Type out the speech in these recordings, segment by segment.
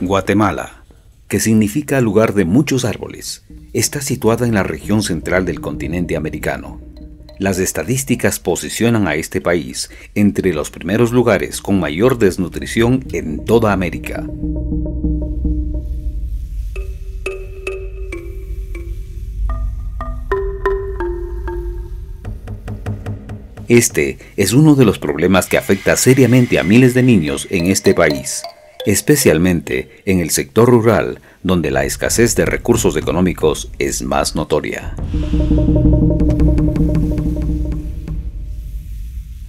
Guatemala, que significa lugar de muchos árboles, está situada en la región central del continente americano. Las estadísticas posicionan a este país entre los primeros lugares con mayor desnutrición en toda América. Este es uno de los problemas que afecta seriamente a miles de niños en este país, especialmente en el sector rural, donde la escasez de recursos económicos es más notoria.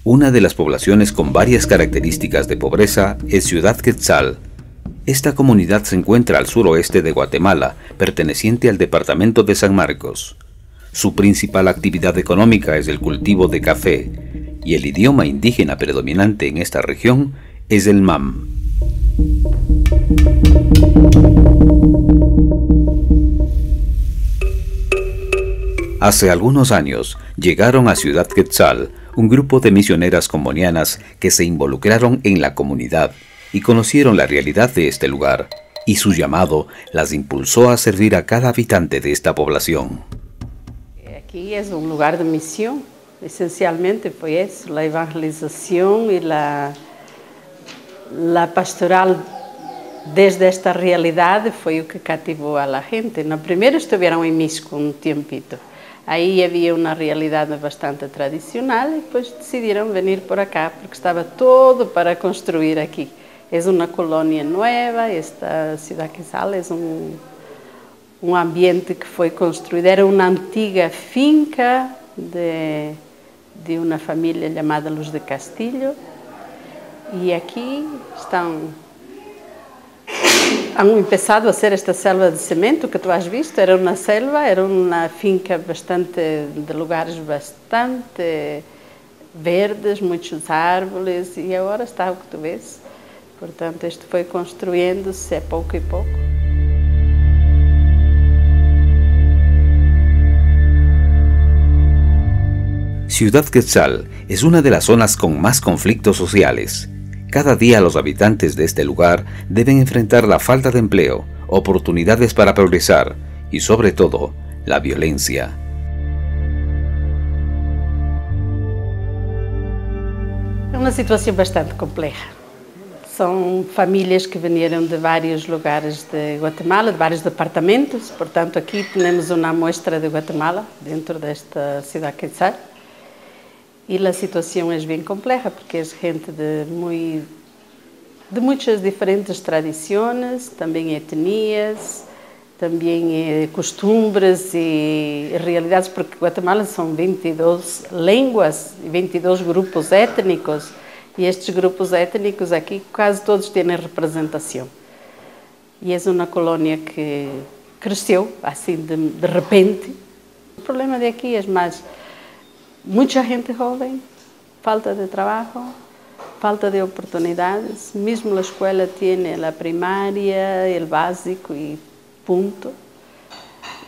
Una de las poblaciones con varias características de pobreza es Ciudad Quetzal. Esta comunidad se encuentra al suroeste de Guatemala, perteneciente al departamento de San Marcos. Su principal actividad económica es el cultivo de café y el idioma indígena predominante en esta región es el MAM. Hace algunos años llegaron a Ciudad Quetzal un grupo de misioneras combonianas que se involucraron en la comunidad y conocieron la realidad de este lugar, y su llamado las impulsó a servir a cada habitante de esta población. Aquí es un lugar de misión, esencialmente fue eso, la evangelización y la, la pastoral desde esta realidad fue lo que cativó a la gente. No, primero estuvieron en Misco un tiempito, ahí había una realidad bastante tradicional y pues decidieron venir por acá porque estaba todo para construir aquí. Es una colonia nueva, esta ciudad que sale es un um ambiente que foi construído, era uma antiga finca de, de uma família chamada Luz de Castilho e aqui estão han começado a ser esta selva de cimento que tu has visto, era uma selva, era uma finca bastante, de lugares bastante verdes, muitos árvores e agora está o que tu vês. Portanto, isto foi construindo-se a pouco e pouco. Ciudad Quetzal es una de las zonas con más conflictos sociales. Cada día los habitantes de este lugar deben enfrentar la falta de empleo, oportunidades para progresar y sobre todo la violencia. Es una situación bastante compleja. Son familias que vinieron de varios lugares de Guatemala, de varios departamentos. Por tanto, aquí tenemos una muestra de Guatemala dentro de esta ciudad Quetzal. E a situação é bem complexa porque é gente de, muito, de muitas diferentes tradições, também etnias, também costumes e realidades, porque Guatemala são 22 línguas e 22 grupos étnicos, e estes grupos étnicos aqui quase todos têm representação. E é uma colônia que cresceu assim de, de repente. O problema de aqui é mais mucha gente joven, falta de trabajo, falta de oportunidades. Mismo la escuela tiene la primaria, el básico y punto.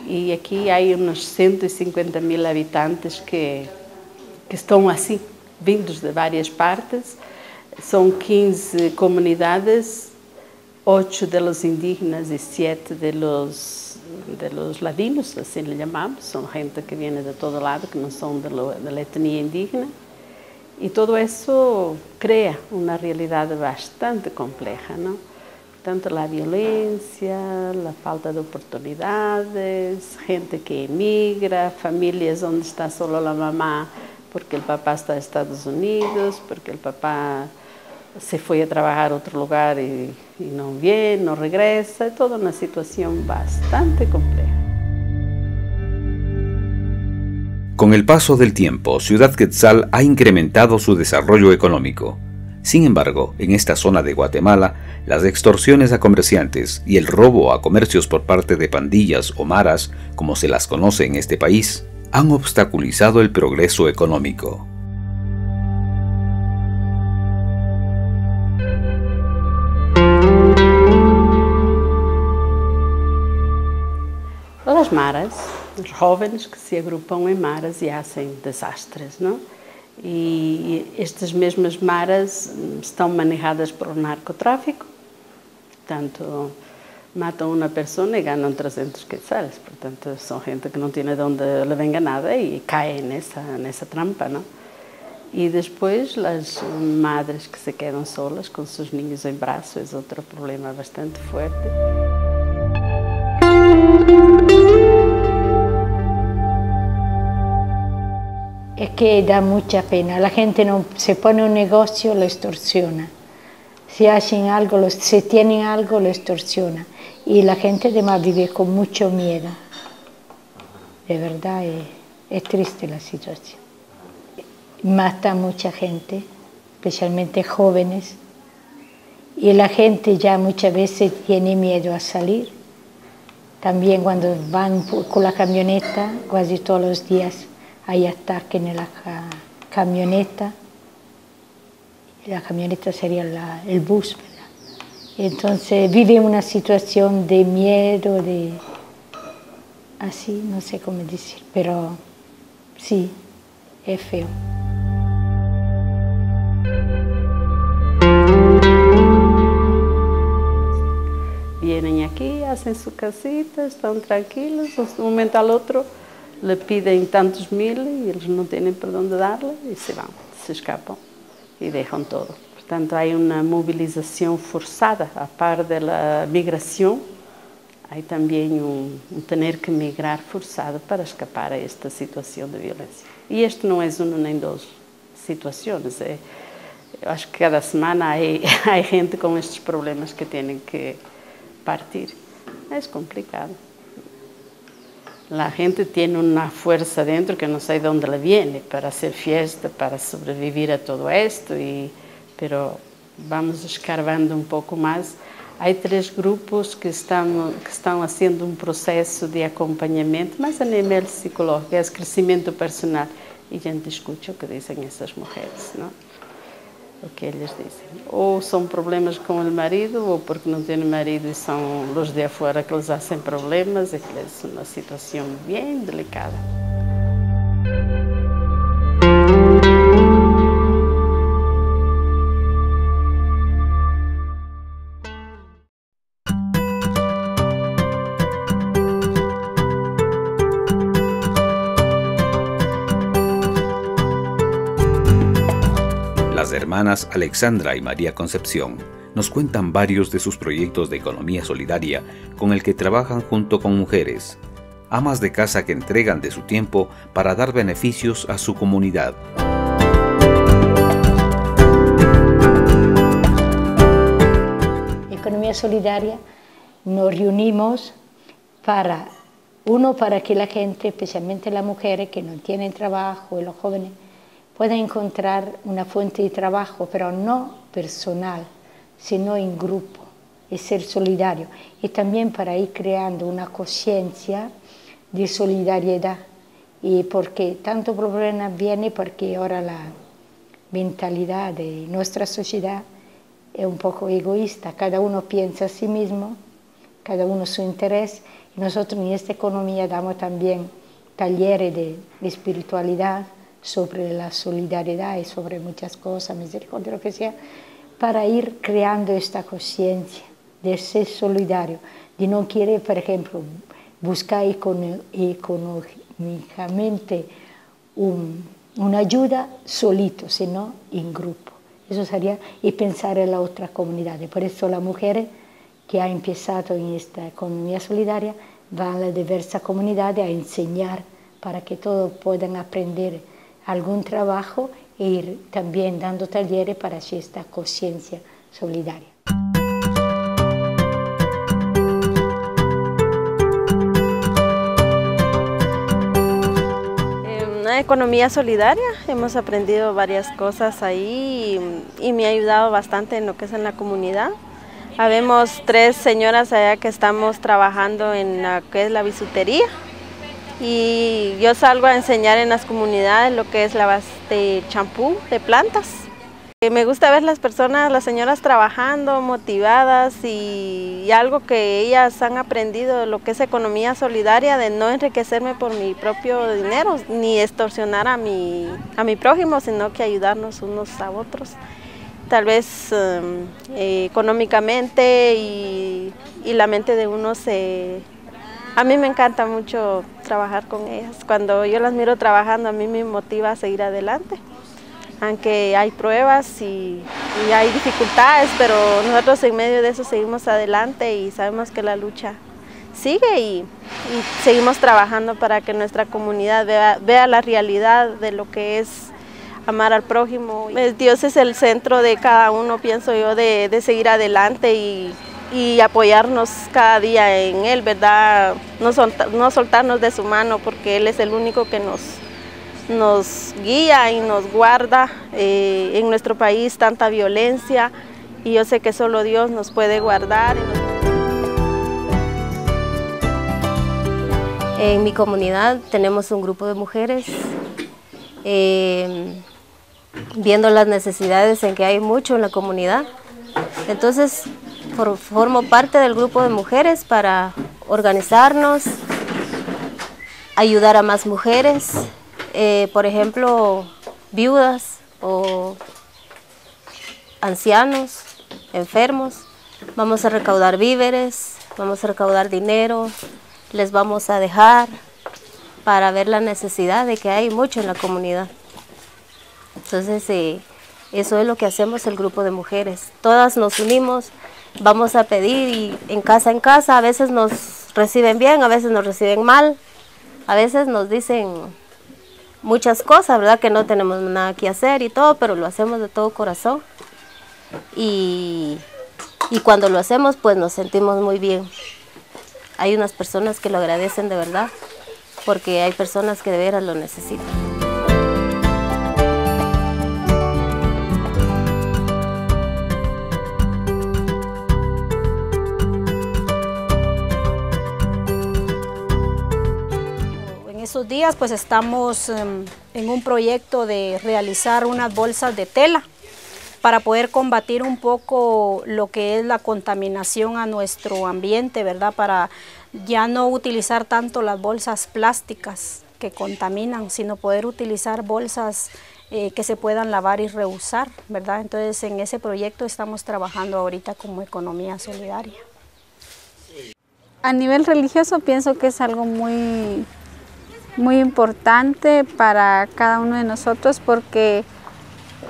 Y aquí hay unos 150 mil habitantes que, que estão assim, vindos de várias partes. São 15 comunidades, 8 de los indígenas e 7 de los de los ladinos, así le llamamos, son gente que viene de todo lado, que no son de, lo, de la etnia indígena. Y todo eso crea una realidad bastante compleja, ¿no? Tanto la violencia, la falta de oportunidades, gente que emigra, familias donde está solo la mamá porque el papá está en Estados Unidos, porque el papá se foi a trabalhar a outro lugar e, e não vem, não regressa, é toda uma situação bastante compleja. Con el paso del tiempo, Ciudad Quetzal ha incrementado su desarrollo económico. Sin embargo, en esta zona de Guatemala, las extorsiones a comerciantes y el robo a comercios por parte de pandillas o maras, como se las conoce en este país, han obstaculizado el progreso económico. Las maras, los jóvenes que se agrupam em maras e hacen desastres, não? E estas mesmas maras estão manejadas por narcotráfico, portanto, matam uma pessoa e ganham 300 quetzales, portanto, são gente que não tem de onde le venga nada e caem nessa, nessa trampa, não? E depois as madres que se quedam solas com seus ninhos em braços, é outro problema bastante forte. Es que da mucha pena. La gente no se pone un negocio, lo extorsiona. Si hacen algo, lo, si tienen algo, lo extorsiona. Y la gente además vive con mucho miedo. De verdad es, es triste la situación. Mata a mucha gente, especialmente jóvenes. Y la gente ya muchas veces tiene miedo a salir. También cuando van con la camioneta, casi todos los días hay ataques en la camioneta. La camioneta sería la, el bus, ¿verdad? Entonces vive una situación de miedo, de así, no sé cómo decir, pero sí, es feo. Hacen su casita, están tranquilos, de un momento al otro le piden tantos mil y ellos no tienen por dónde darle y se van, se escapan y dejan todo. Portanto, há uma mobilização forçada, a par da migração, há também um, um ter que migrar forçado para escapar a esta situação de violência. E este não é uma nem duas situações, é, eu acho que cada semana há, há gente com estes problemas que têm que partir. É complicado. La gente tiene una fuerza dentro que no sé de dónde le viene para hacer fiesta, para sobrevivir a todo esto, y, pero vamos escarbando un poco más. Hay tres grupos que están, que están haciendo un proceso de acompañamiento, más a nivel psicológico, es crecimiento personal. Y gente escucha lo que dicen esas mujeres, ¿no? O que eles dizem. Ou são problemas com o marido, ou porque não têm marido e são os de fora que eles fazem problemas, é uma situação bem delicada. Las hermanas Alexandra y María Concepción nos cuentan varios de sus proyectos de economía solidaria con el que trabajan junto con mujeres, amas de casa que entregan de su tiempo para dar beneficios a su comunidad. Economía solidaria nos reunimos para, uno, para que la gente, especialmente las mujeres que no tienen trabajo y los jóvenes, pueda encontrar una fuente de trabajo, pero no personal, sino en grupo, y ser solidario. Y también para ir creando una conciencia de solidaridad. Y porque tanto problema viene porque ahora la mentalidad de nuestra sociedad es un poco egoísta, cada uno piensa a sí mismo, cada uno su interés, nosotros en esta economía damos también talleres de, de espiritualidad, sobre la solidaridad y sobre muchas cosas, misericordia, lo que sea, para ir creando esta conciencia de ser solidario, de no querer, por ejemplo, buscar económicamente un, una ayuda solito, sino en grupo. Eso sería, y pensar en la otra comunidad. Por eso las mujeres que han empezado en esta economía solidaria van a las diversas comunidades a enseñar para que todos puedan aprender algún trabajo e ir también dando talleres para esta conciencia solidaria. Una economía solidaria hemos aprendido varias cosas ahí y, y me ha ayudado bastante en lo que es en la comunidad. Habemos tres señoras allá que estamos trabajando en lo que es la bisutería y yo salgo a enseñar en las comunidades lo que es la de champú de plantas Me gusta ver las personas, las señoras trabajando, motivadas y, algo que ellas han aprendido, lo que es economía solidaria, de no enriquecerme por mi propio dinero, ni extorsionar a mi, a mi prójimo, sino que ayudarnos unos a otros. Tal vez em, económicamente y, y la mente de uno se... A mí me encanta mucho trabajar con ellas. Cuando yo las miro trabajando, a mí me motiva a seguir adelante aunque hay pruebas y, hay dificultades, pero nosotros en medio de eso seguimos adelante y sabemos que la lucha sigue y, seguimos trabajando para que nuestra comunidad vea, la realidad de lo que es amar al prójimo. Dios es el centro de cada uno, pienso yo, de, seguir adelante y, apoyarnos cada día en Él, ¿verdad? No, no soltarnos de su mano porque Él es el único que nos, guía y nos guarda eh, en nuestro país tanta violencia y yo sé que solo Dios nos puede guardar. En mi comunidad tenemos un grupo de mujeres eh, viendo las necesidades en que hay mucho en la comunidad. Entonces formo parte del grupo de mujeres para organizarnos, ayudar a más mujeres, eh, por ejemplo, viudas o ancianos, enfermos. Vamos a recaudar víveres, vamos a recaudar dinero, les vamos a dejar para ver la necesidad de que hay mucho en la comunidad. Entonces, eh, eso es lo que hacemos el grupo de mujeres. Todas nos unimos, vamos a pedir y en casa en casa, a veces nos reciben bien, a veces nos reciben mal, a veces nos dicen muchas cosas, ¿verdad? Que no tenemos nada que hacer y todo, pero lo hacemos de todo corazón. Y, y cuando lo hacemos, pues nos sentimos muy bien. Hay unas personas que lo agradecen de verdad, porque hay personas que de veras lo necesitan. Estos días pues estamos em, en un proyecto de realizar unas bolsas de tela para poder combatir un poco lo que es la contaminación a nuestro ambiente, ¿verdad? Para ya no utilizar tanto las bolsas plásticas que contaminan, sino poder utilizar bolsas eh, que se puedan lavar y reusar, ¿verdad? Entonces en ese proyecto estamos trabajando ahorita como economía solidaria. A nivel religioso pienso que es algo muy muy importante para cada uno de nosotros porque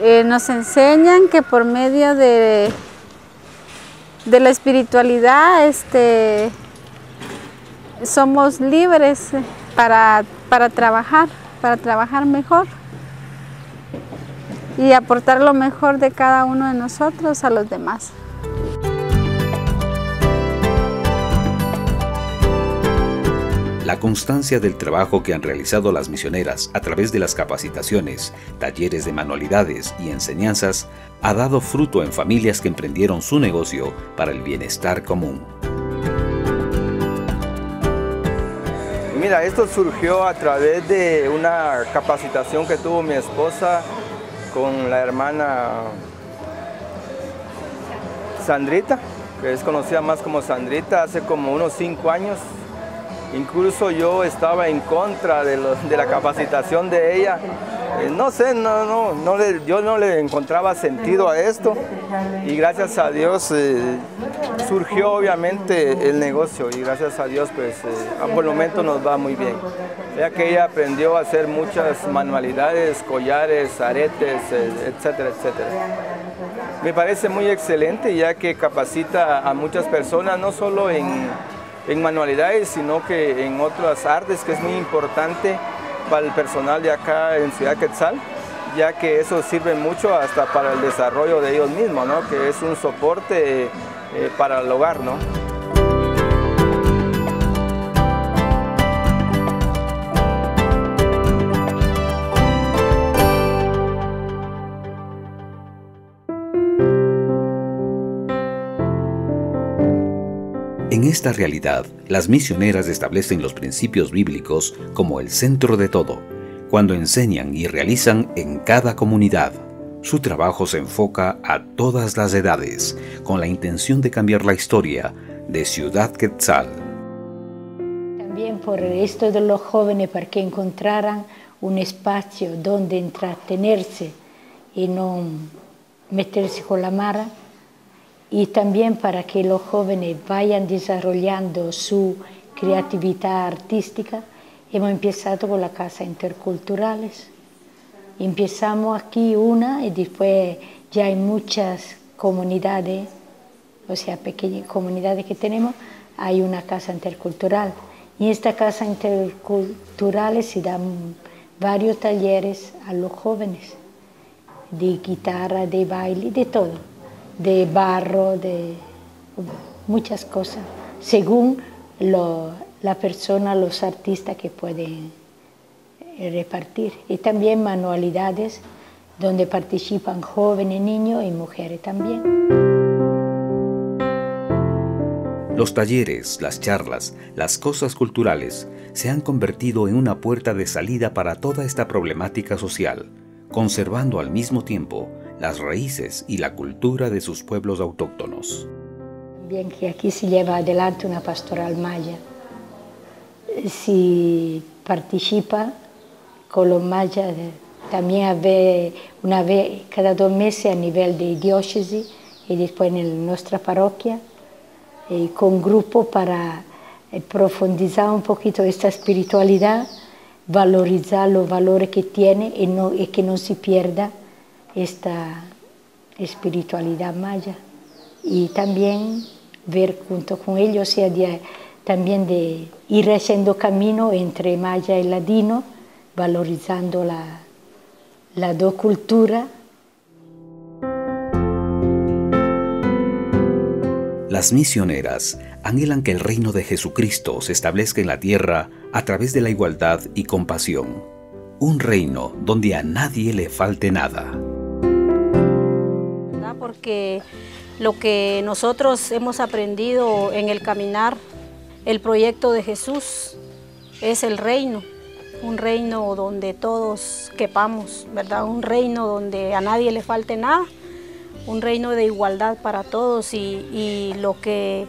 eh, nos enseñan que por medio de, de la espiritualidad este, somos libres para, para trabajar, para trabajar mejor y aportar lo mejor de cada uno de nosotros a los demás. La constancia del trabajo que han realizado las misioneras a través de las capacitaciones, talleres de manualidades y enseñanzas ha dado fruto en familias que emprendieron su negocio para el bienestar común. Mira, esto surgió a través de una capacitación que tuvo mi esposa con la hermana Sandrita, que es conocida más como Sandrita, hace como unos cinco años Incluso yo estaba en contra de, la capacitación de ella. Eh, no sé, no, no, le, yo no le encontraba sentido a esto y gracias a Dios eh, surgió obviamente el negocio y gracias a Dios pues eh, por el momento nos va muy bien. Ya que ella aprendió a hacer muchas manualidades, collares, aretes, etcétera, etcétera. Me parece muy excelente ya que capacita a muchas personas, no solo en en manualidades, sino que en otras artes, que es muy importante para el personal de acá en Ciudad Quetzal, ya que eso sirve mucho hasta para el desarrollo de ellos mismos, ¿no? que es un soporte eh, para el hogar. ¿no? Esta realidad, las misioneras establecen los principios bíblicos como el centro de todo, cuando enseñan y realizan en cada comunidad. Su trabajo se enfoca a todas las edades, con la intención de cambiar la historia de Ciudad Quetzal. También por esto de los jóvenes, para que encontraran un espacio donde entretenerse y no meterse con la mara, y también para que los jóvenes vayan desarrollando su creatividad artística, hemos empezado con la Casa Interculturales. Empezamos aquí una y después ya hay muchas comunidades, o sea, pequeñas comunidades que tenemos, hay una casa intercultural. Y esta casa intercultural se dan varios talleres a los jóvenes, de guitarra, de baile, de todo, de barro, de muchas cosas, según la persona, los artistas que pueden eh, repartir. Y también manualidades donde participan jóvenes, niños y mujeres también. Los talleres, las charlas, las cosas culturales se han convertido en una puerta de salida para toda esta problemática social, conservando al mismo tiempo las raíces y la cultura de sus pueblos autóctonos. Bien que aquí se lleva adelante una pastoral maya. Si participa con los mayas, también una vez cada dos meses a nivel de diócesis y después en nuestra parroquia, y con grupo para eh, profundizar un poquito esta espiritualidad, valorizar los valores que tiene y, no, y que no se pierda esta espiritualidad maya. Y también ver junto con ellos, o sea, también de ir haciendo camino entre maya y ladino, valorizando la, la dos culturas. Las misioneras anhelan que el reino de Jesucristo se establezca en la tierra a través de la igualdad y compasión. Un reino donde a nadie le falte nada. Porque lo que nosotros hemos aprendido en el caminar, el proyecto de Jesús es el reino, un reino donde todos quepamos, ¿verdad? Un reino donde a nadie le falte nada, un reino de igualdad para todos y, lo que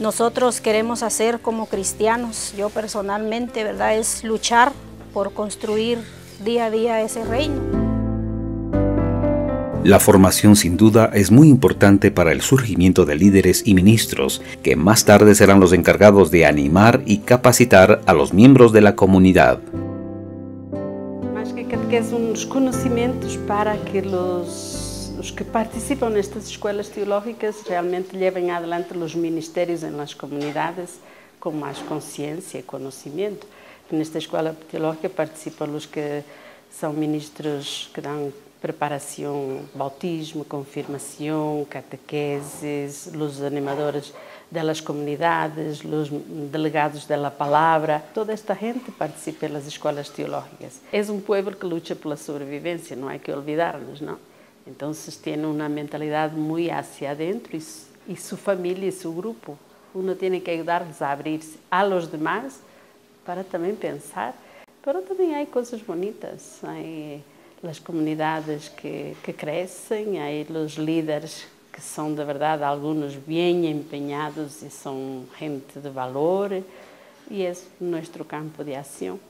nosotros queremos hacer como cristianos, yo personalmente, ¿verdad? Es luchar por construir día a día ese reino. La formación sin duda es muy importante para el surgimiento de líderes y ministros, que más tarde serán los encargados de animar y capacitar a los miembros de la comunidad. Más que catequese unos conocimientos para que los, los que participan en estas escuelas teológicas realmente lleven adelante los ministerios en las comunidades con más conciencia y conocimiento. En esta escuela teológica participan los que son ministros que dan preparação, bautismo, confirmação, catequeses, os animadores das comunidades, os delegados da palavra, toda esta gente participa nas escolas teológicas. É um povo que luta pela sobrevivência, não há que olvidarnos, não? Então, tem uma mentalidade muito hacia adentro e, e sua família e seu grupo. Uno tem que ajudar-los a abrir-se a los demás para também pensar. Mas também há coisas bonitas. Hay, las comunidades que, que crecen, hay los líderes que son de verdad algunos bien empeñados y son gente de valor y es nuestro campo de acción.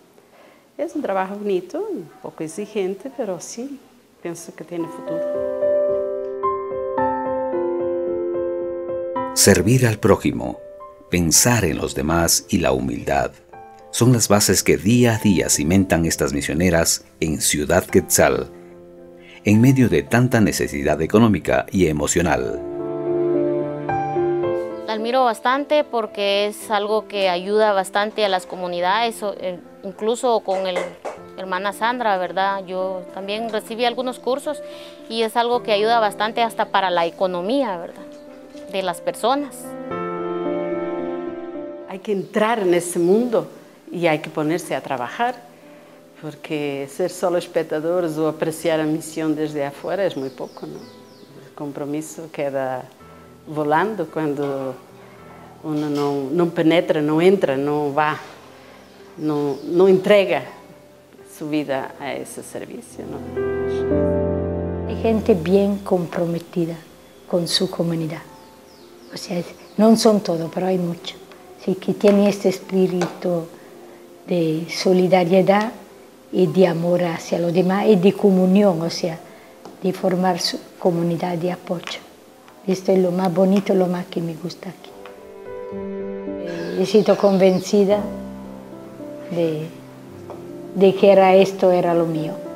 Es un trabajo bonito, un poco exigente, pero sí, pienso que tiene futuro. Servir al prójimo, pensar en los demás y la humildad son las bases que día a día cimentan estas misioneras en Ciudad Quetzal, en medio de tanta necesidad económica y emocional. La admiro bastante porque es algo que ayuda bastante a las comunidades, eh, incluso con el hermana Sandra, ¿verdad? Yo también recibí algunos cursos y es algo que ayuda bastante hasta para la economía, ¿verdad? De las personas. Hay que entrar en ese mundo y hay que ponerse a trabajar, porque ser solo espectadores o apreciar a misión desde afuera es muy poco, ¿no? El compromiso queda volando cuando uno no, penetra, no entra, no va, no, no entrega su vida a ese servicio. ¿no? Hay gente bien comprometida con su comunidad. O sea, no son todos, pero hay muchos. Sí, que tienen este espíritu de solidaridad y de amor hacia los demás y de comunión, o sea, de formar su comunidad de apoyo. Esto es lo más bonito, lo más que me gusta aquí. He sido convencida de, de que era esto era lo mío.